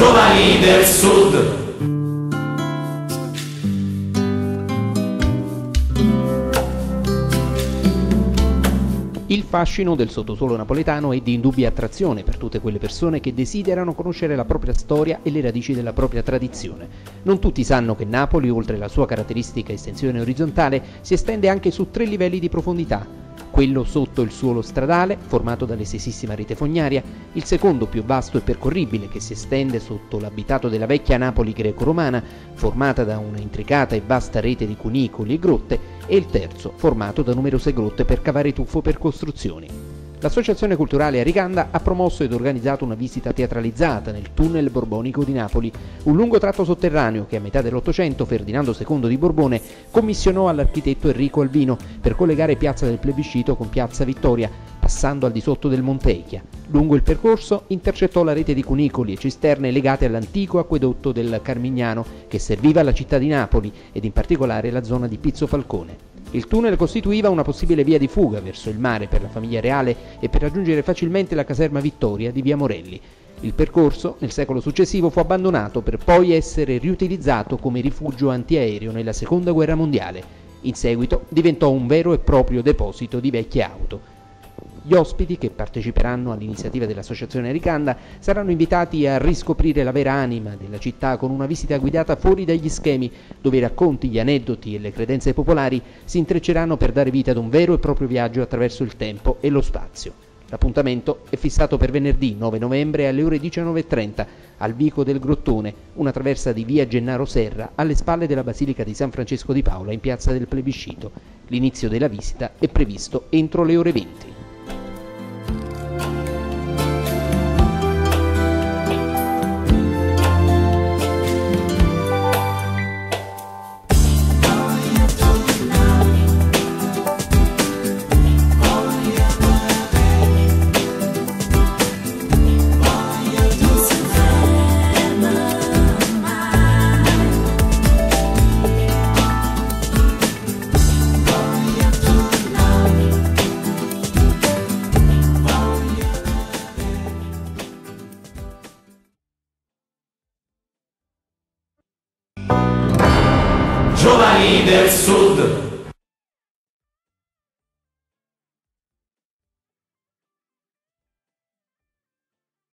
Giovani del Sud. Il fascino del sottosuolo napoletano è di indubbia attrazione per tutte quelle persone che desiderano conoscere la propria storia e le radici della propria tradizione. Non tutti sanno che Napoli, oltre alla sua caratteristica estensione orizzontale, si estende anche su tre livelli di profondità, quello sotto il suolo stradale, formato dall'estesissima rete fognaria, il secondo più vasto e percorribile che si estende sotto l'abitato della vecchia Napoli greco-romana, formata da una intricata e vasta rete di cunicoli e grotte, e il terzo, formato da numerose grotte per cavare tuffo per costruzioni. L'Associazione Culturale Ariganda ha promosso ed organizzato una visita teatralizzata nel tunnel borbonico di Napoli, un lungo tratto sotterraneo che a metà dell'Ottocento Ferdinando II di Borbone commissionò all'architetto Enrico Albino per collegare Piazza del Plebiscito con Piazza Vittoria, passando al di sotto del Monte Echia. Lungo il percorso intercettò la rete di cunicoli e cisterne legate all'antico acquedotto del Carmignano che serviva la città di Napoli ed in particolare la zona di Pizzo Falcone. Il tunnel costituiva una possibile via di fuga verso il mare per la famiglia reale e per raggiungere facilmente la caserma Vittoria di Via Morelli. Il percorso nel secolo successivo fu abbandonato per poi essere riutilizzato come rifugio antiaereo nella Seconda Guerra Mondiale. In seguito diventò un vero e proprio deposito di vecchie auto. Gli ospiti che parteciperanno all'iniziativa dell'Associazione Ricanda saranno invitati a riscoprire la vera anima della città con una visita guidata fuori dagli schemi, dove i racconti, gli aneddoti e le credenze popolari si intrecceranno per dare vita ad un vero e proprio viaggio attraverso il tempo e lo spazio. L'appuntamento è fissato per venerdì 9 novembre alle ore 19.30 al Vico del Grottone, una traversa di via Gennaro Serra alle spalle della Basilica di San Francesco di Paola in piazza del Plebiscito. L'inizio della visita è previsto entro le ore 20. Giovani del Sud.